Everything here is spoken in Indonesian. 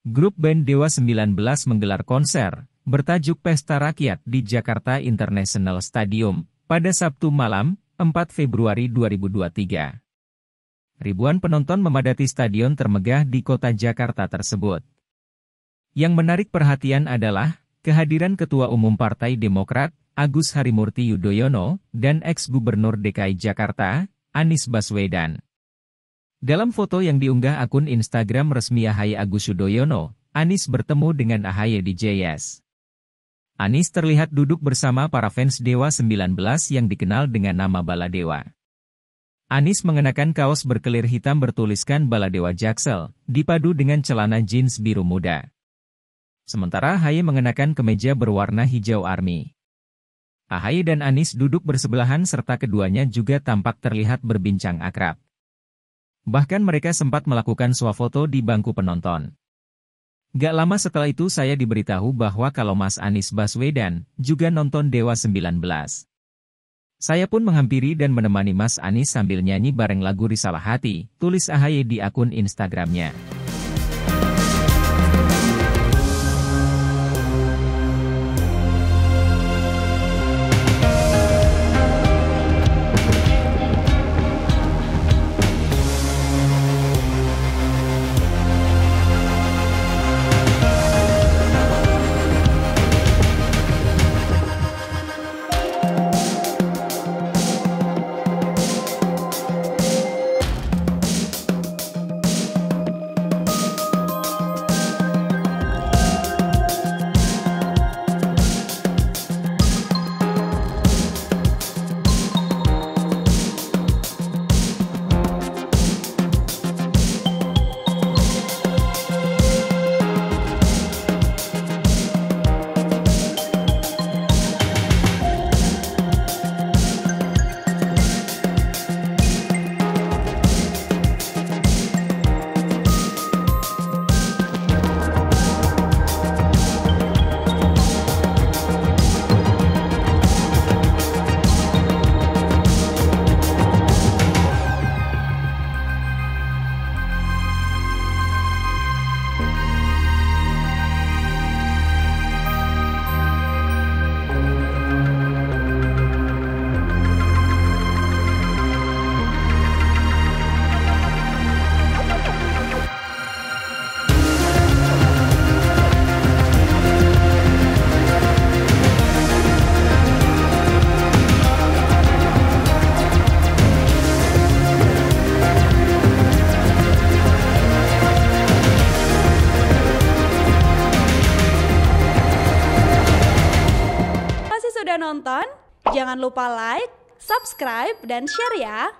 Grup band Dewa 19 menggelar konser bertajuk Pesta Rakyat di Jakarta International Stadium pada Sabtu malam, 4 Februari 2023. Ribuan penonton memadati stadion termegah di kota Jakarta tersebut. Yang menarik perhatian adalah kehadiran Ketua Umum Partai Demokrat, Agus Harimurti Yudhoyono, dan ex-gubernur DKI Jakarta, Anies Baswedan. Dalam foto yang diunggah akun Instagram resmi Ahaye Agus Yudhoyono, Anies bertemu dengan Ahaye di JS. Anies terlihat duduk bersama para fans Dewa 19 yang dikenal dengan nama Baladewa. Anies mengenakan kaos berkelir hitam bertuliskan Baladewa Jaksel, dipadu dengan celana jeans biru muda. Sementara Ahaye mengenakan kemeja berwarna hijau army. Ahaye dan Anies duduk bersebelahan serta keduanya juga tampak terlihat berbincang akrab. Bahkan mereka sempat melakukan swafoto di bangku penonton. Gak lama setelah itu saya diberitahu bahwa kalau Mas Anies Baswedan juga nonton Dewa 19. Saya pun menghampiri dan menemani Mas Anies sambil nyanyi bareng lagu Risalah Hati, tulis AHY di akun Instagramnya. Nonton, jangan lupa like, subscribe, dan share ya.